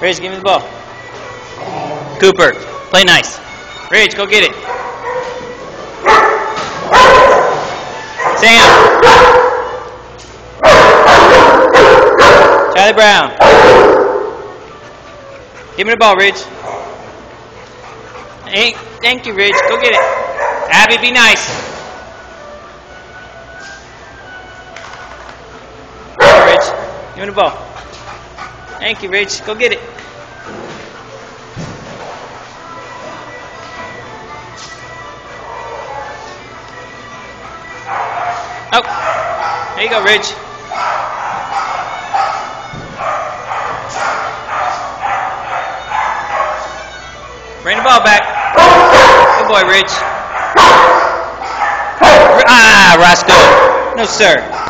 Ridge, give me the ball. Cooper, play nice. Ridge, go get it. Sam. Charlie Brown. Give me the ball, Ridge. Hey, thank you, Ridge. Go get it. Abby, be nice. Ridge. Give me the ball. Thank you, Ridge. Go get it. Oh, there you go, Ridge. Bring the ball back. Good boy, Ridge. Ah, Roscoe. No, sir.